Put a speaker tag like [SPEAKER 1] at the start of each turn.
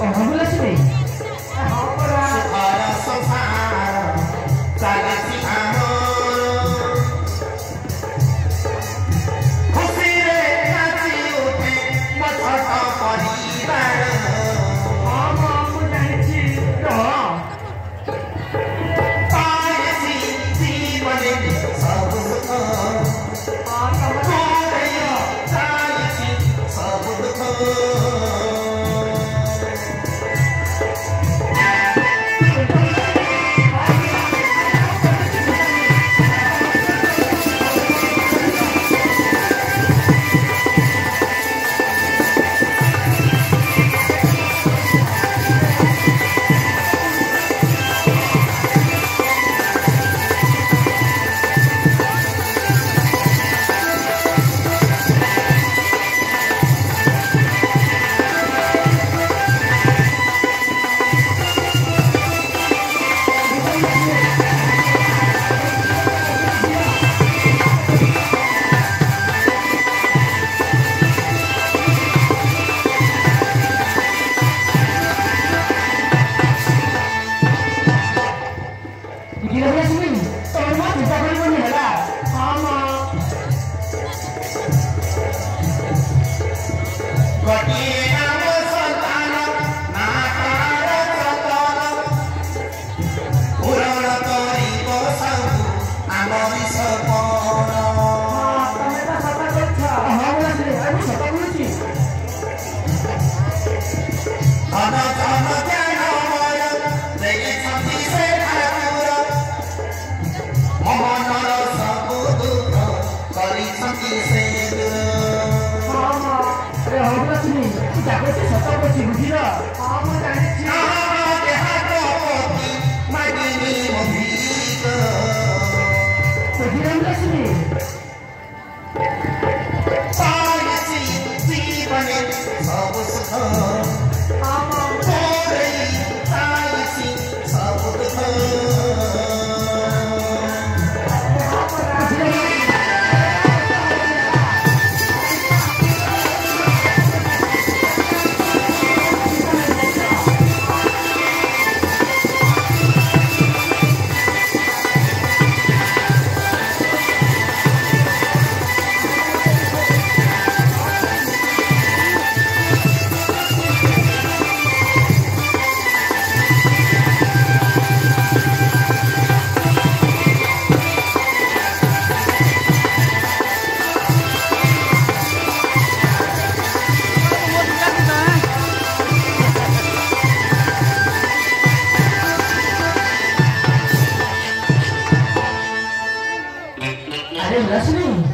[SPEAKER 1] Uh-huh. 잘했지 잘했지 무기라
[SPEAKER 2] 아무 잘했지
[SPEAKER 3] 아하게 하고 말이니 못이다
[SPEAKER 1] 무기란 것이니
[SPEAKER 3] 빠르지 집안에 서부서
[SPEAKER 2] 아마
[SPEAKER 1] desgraça nenhuma.